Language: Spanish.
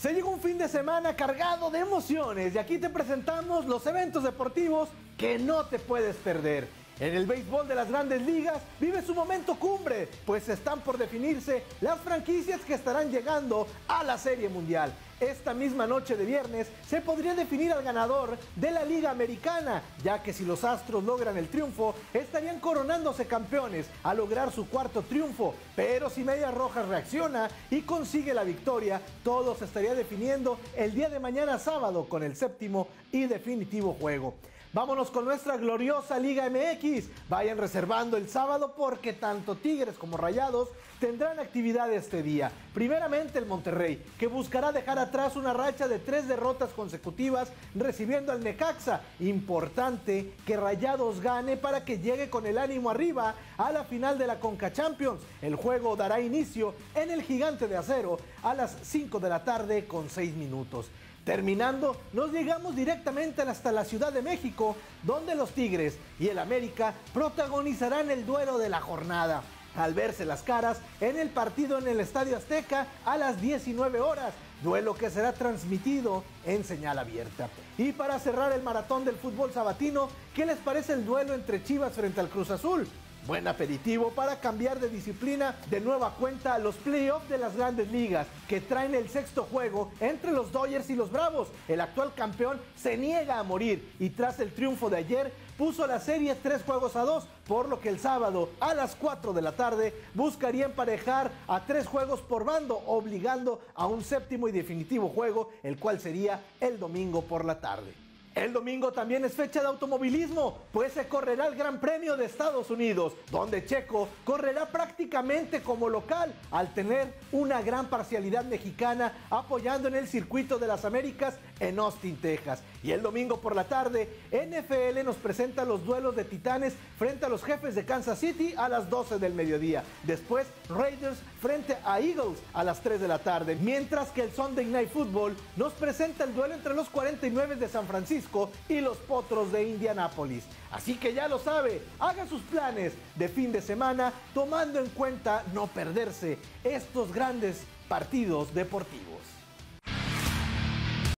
Se llegó un fin de semana cargado de emociones y aquí te presentamos los eventos deportivos que no te puedes perder. En el béisbol de las grandes ligas vive su momento cumbre, pues están por definirse las franquicias que estarán llegando a la Serie Mundial. Esta misma noche de viernes se podría definir al ganador de la Liga Americana, ya que si los Astros logran el triunfo, estarían coronándose campeones a lograr su cuarto triunfo. Pero si Media Rojas reacciona y consigue la victoria, todo se estaría definiendo el día de mañana sábado con el séptimo y definitivo juego. Vámonos con nuestra gloriosa Liga MX. Vayan reservando el sábado porque tanto Tigres como Rayados tendrán actividad este día. Primeramente el Monterrey, que buscará dejar atrás una racha de tres derrotas consecutivas recibiendo al Necaxa. Importante que Rayados gane para que llegue con el ánimo arriba a la final de la Conca Champions. El juego dará inicio en el Gigante de Acero a las 5 de la tarde con 6 minutos. Terminando, nos llegamos directamente hasta la Ciudad de México, donde los Tigres y el América protagonizarán el duelo de la jornada. Al verse las caras en el partido en el Estadio Azteca a las 19 horas, duelo que será transmitido en señal abierta. Y para cerrar el maratón del fútbol sabatino, ¿qué les parece el duelo entre Chivas frente al Cruz Azul? Buen aperitivo para cambiar de disciplina de nueva cuenta a los playoffs de las grandes ligas que traen el sexto juego entre los Dodgers y los Bravos. El actual campeón se niega a morir y tras el triunfo de ayer puso la serie tres juegos a dos, por lo que el sábado a las 4 de la tarde buscaría emparejar a tres juegos por bando, obligando a un séptimo y definitivo juego, el cual sería el domingo por la tarde. El domingo también es fecha de automovilismo, pues se correrá el Gran Premio de Estados Unidos, donde Checo correrá prácticamente como local, al tener una gran parcialidad mexicana apoyando en el circuito de las Américas en Austin, Texas. Y el domingo por la tarde, NFL nos presenta los duelos de titanes frente a los jefes de Kansas City a las 12 del mediodía. Después, Raiders frente a Eagles a las 3 de la tarde. Mientras que el Sunday Night Football nos presenta el duelo entre los 49 de San Francisco y los Potros de Indianápolis. Así que ya lo sabe, haga sus planes de fin de semana tomando en cuenta no perderse estos grandes partidos deportivos.